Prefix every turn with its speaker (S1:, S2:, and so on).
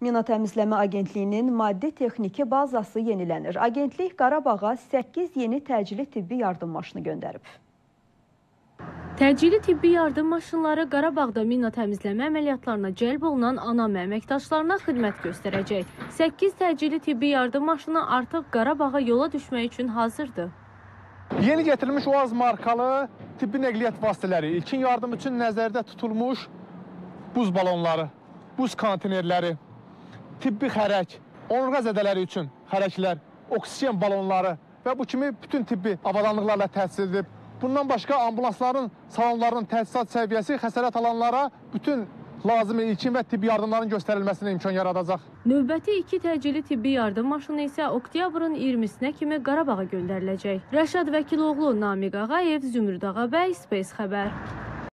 S1: Mina Təmizləmə Agentliyinin maddi-texniki bazası yenilənir. Agentlik Qarabağa 8 yeni təcili tibbi yardım maşını göndərib.
S2: Təcili tibbi yardım maşınları Qarabağda mina təmizləmə əməliyyatlarına cəlb olunan anam əməkdaşlarına xidmət göstərəcək. 8 təcili tibbi yardım maşını artıq Qarabağa yola düşmək üçün hazırdır.
S3: Yeni gətirilmiş UAZ markalı tibbi nəqliyyat vasitələri, ilkin yardım üçün nəzərdə tutulmuş buz balonları, buz konteynerləri, tibbi xərək, onurğa zədələri üçün xərəklər, oksigen balonları və bu kimi bütün tibbi avadanlıqlarla təchiz edilib. Bundan başqa ambulansların salonlarının təchizat səviyyəsi xəsarət alanlara bütün lazımi ilkin və tibbi yardımların göstərilməsinə imkan yaradacaq.
S2: Növbəti iki təcili tibbi yardım maşını isə oktyabrın 20-sinə kimi Qarabağa göndəriləcək. Rəşad Vəkiloğlu, Namiq Ağayev, Zümrüd Ağabəy, Space xəbər.